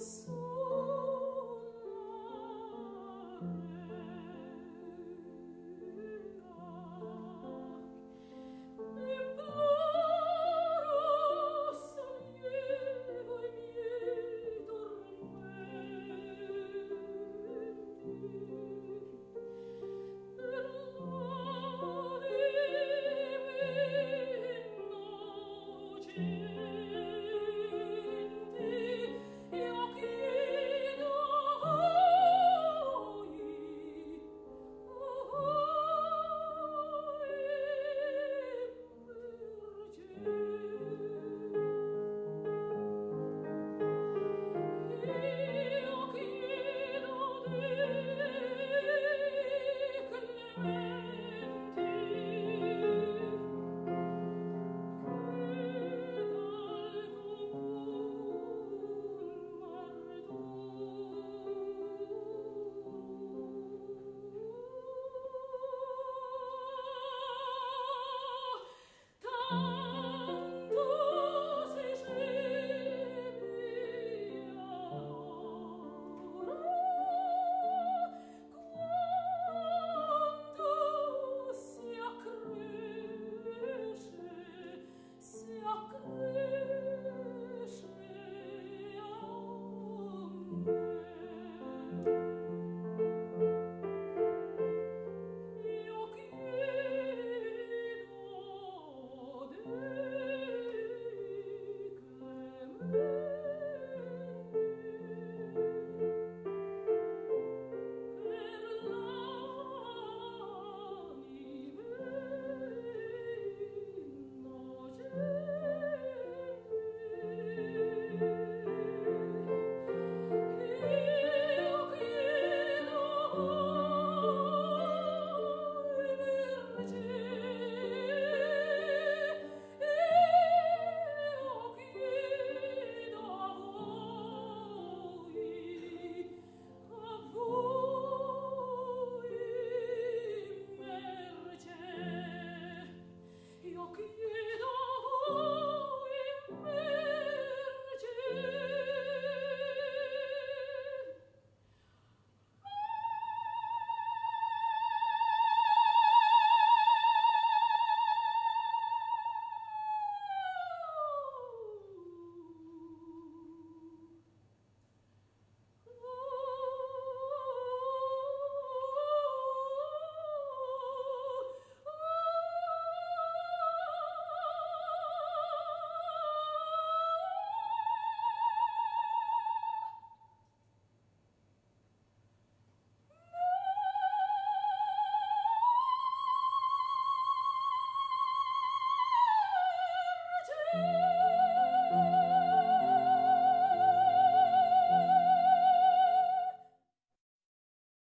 so